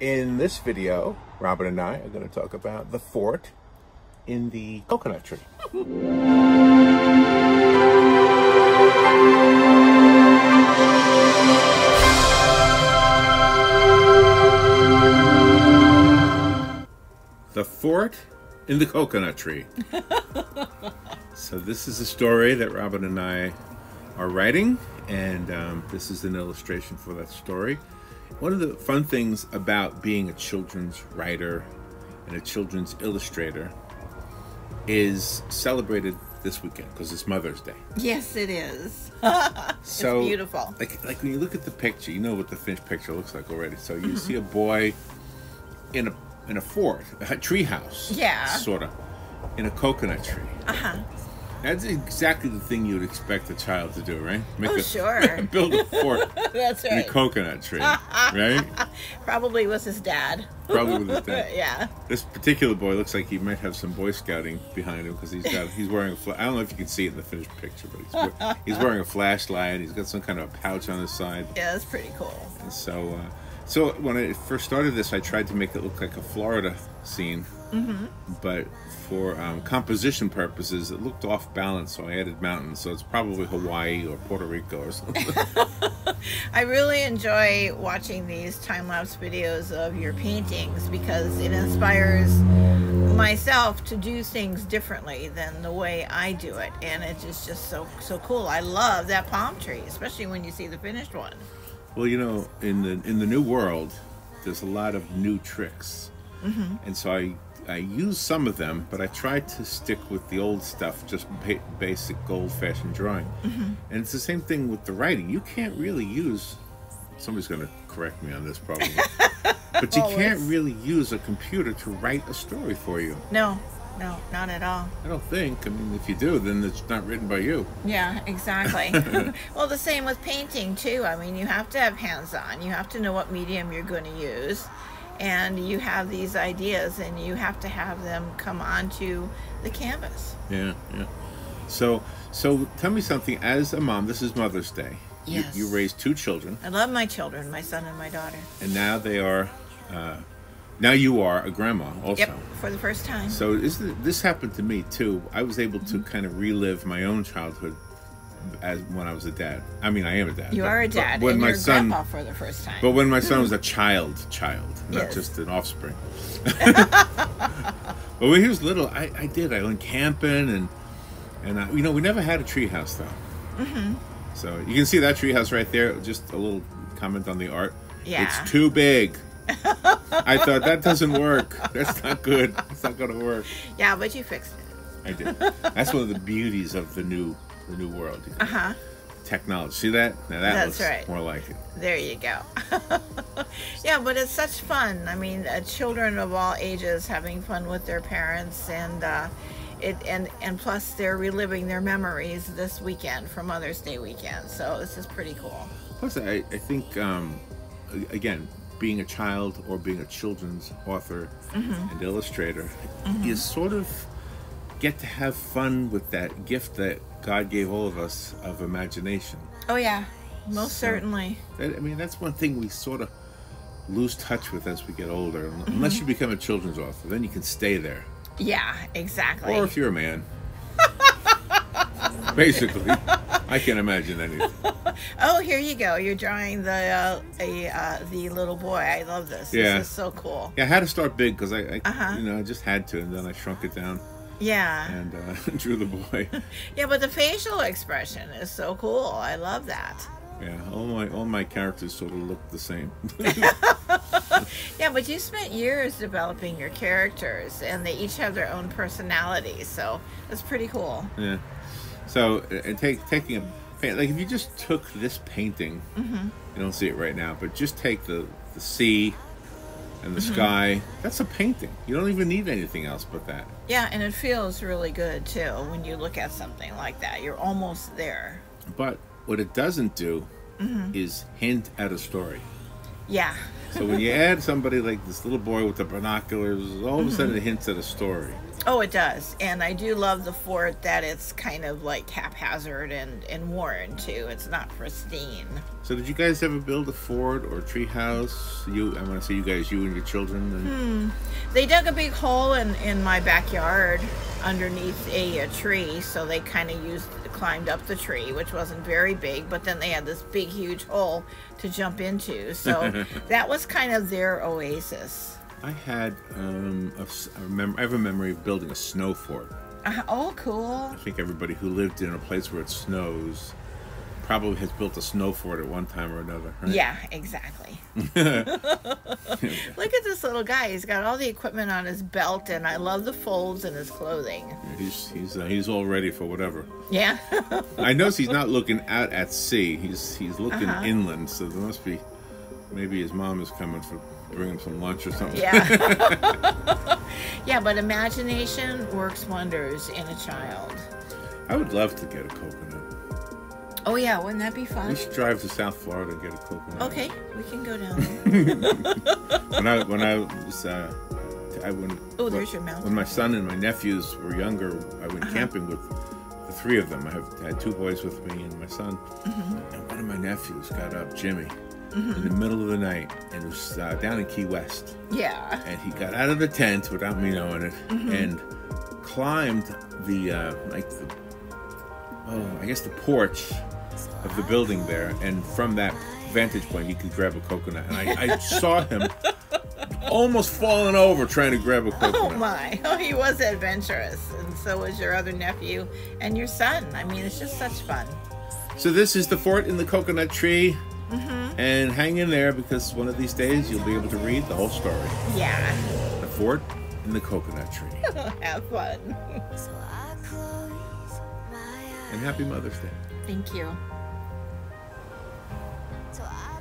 In this video, Robin and I are going to talk about the fort in the coconut tree. the fort in the coconut tree. so this is a story that Robin and I are writing, and um, this is an illustration for that story. One of the fun things about being a children's writer and a children's illustrator is celebrated this weekend because it's Mother's Day. Yes, it is. So it's beautiful. Like like when you look at the picture, you know what the finished picture looks like already. So you see a boy in a in a fort, a tree house. Yeah. Sort of. In a coconut tree. Uh huh. That's exactly the thing you would expect a child to do, right? Make Oh, a, sure. build a fort That's in a coconut tree, right? Probably with his dad. Probably with his dad. yeah. This particular boy looks like he might have some Boy Scouting behind him because he's got he's wearing a fla- I don't know if you can see it in the finished picture, but he's, wear- he's wearing a flashlight. He's got some kind of a pouch on his side. Yeah, it's pretty cool. And so, uh, so when I first started this, I tried to make it look like a Florida scene, Mm-hmm. but for um, composition purposes, it looked off balance, so I added mountains. So it's probably Hawaii or Puerto Rico or something. I really enjoy watching these time lapse videos of your paintings because it inspires myself to do things differently than the way I do it, and it's just just so so cool. I love that palm tree, especially when you see the finished one. well, you know, in the in the new world, there's a lot of new tricks, Mm-hmm. and so I I use some of them, but I try to stick with the old stuff, just ba- basic old-fashioned drawing. Mm-hmm. And it's the same thing with the writing. You can't really use. Somebody's going to correct me on this, probably. but you can't really use a computer to write a story for you. No, no, not at all. I don't think. I mean, if you do, then it's not written by you. Yeah, exactly. well, the same with painting too. I mean, you have to have hands on. You have to know what medium you're going to use. And you have these ideas and you have to have them come onto the canvas. Yeah, yeah. So, so tell me something. As a mom, this is Mother's Day. You- Yes. You, raised two children, I love my children, my son and my daughter. and now they are. Uh, now you are a grandma also. Yep, for the first time. So is this happened to me too? I was able to kind of relive my own childhood as when I was a dad. I mean, I am a dad. you but- are a dad when my son, for the first time. but when my son was a child, child, not Yes. just an offspring. but when he was little, I, I did. I went camping and and I, you know we never had a tree house though. Mm-hmm. So you can see that tree house right there. Just a little comment on the art. Yeah. It's too big. I thought that doesn't work. That's not good. It's not going to work. yeah, but you fixed it. I did. That's one of the beauties of the new the new world. Uh huh. Technology. See that? Now that That's looks right. more like it. There you go. yeah, but it's such fun. I mean, uh, children of all ages having fun with their parents, and uh, it and and plus they're reliving their memories this weekend for Mother's Day weekend. So this is pretty cool. Plus, I, I think um, again, being a child or being a children's author Mm-hmm. and illustrator, is sort of get to have fun with that gift that God gave all of us of imagination. Oh yeah, most So- certainly. That, I mean, that's one thing we sort of lose touch with as we get older. Mm-hmm. Unless you become a children's author, then you can stay there. Yeah, exactly. Or if you're a man. Basically, I can't imagine anything. oh, here you go. You're drawing the uh, a uh, the little boy. I love this. Yeah. This is so cool. Yeah, I had to start big because I, I Uh-huh. you know, I just had to, and then I shrunk it down Yeah. and uh, drew the boy. Yeah, but the facial expression is so cool. I love that. Yeah, all my all my characters sort of look the same. Yeah, but you spent years developing your characters, and they each have their own personalities, so that's pretty cool. yeah. So, uh, and take taking a paint like if you just took this painting, Mm-hmm. you don't see it right now, but just take the the sea and the Mm-hmm. sky. That's a painting. You don't even need anything else but that. Yeah, and it feels really good too when you look at something like that. You're almost there. But what it doesn't do Mm-hmm. is hint at a story. Yeah, So when you add somebody like this little boy with the binoculars, all of a sudden it hints at a story. Oh, it does. And I do love the fort that it's kind of like haphazard and, and worn too. It's not pristine. So did you guys ever build a fort or a tree house? You, I want to say you guys, you and your children. And... Hmm. They dug a big hole in, in my backyard underneath a, a tree, so they kind of used climbed up the tree, which wasn't very big, but then they had this big, huge hole to jump into. So that was kind of their oasis. I had, um, a I remember, I have a memory of building a snow fort. Uh, oh, cool. I think everybody who lived in a place where it snows probably has built a snow fort at one time or another. Right? Yeah, exactly. Look at this little guy. He's got all the equipment on his belt, and I love the folds in his clothing. He's he's uh, he's all ready for whatever. Yeah. I notice he's not looking out at sea. He's he's looking Uh-huh. inland. So there must be maybe his mom is coming for bring him some lunch or something. yeah. yeah, but imagination works wonders in a child. I would love to get a coconut. Oh, yeah. Wouldn't that be fun? We should drive to South Florida and get a coconut. Okay, we can go down there. When I when I was uh, I went. Oh, there's your mountain. When my son and my nephews were younger, I went Uh-huh. camping with the three of them. I have I had two boys with me and my son. Mm-hmm. And one of my nephews got up, Jimmy, in the middle of the night, and it was uh, down in Key West. Yeah. and he got out of the tent without me knowing it Mm-hmm. and climbed the uh, like the oh I guess the porch of the building there and from that vantage point he could grab a coconut and I, I saw him almost falling over trying to grab a coconut. Oh my! Oh, he was adventurous, and so was your other nephew and your son. I mean, it's just such fun. So this is the fort in the coconut tree. Mm-hmm. And hang in there because one of these days you'll be able to read the whole story. Yeah, The fort in the coconut tree. have fun. So I close my eyes. And happy Mother's Day. Thank you. So I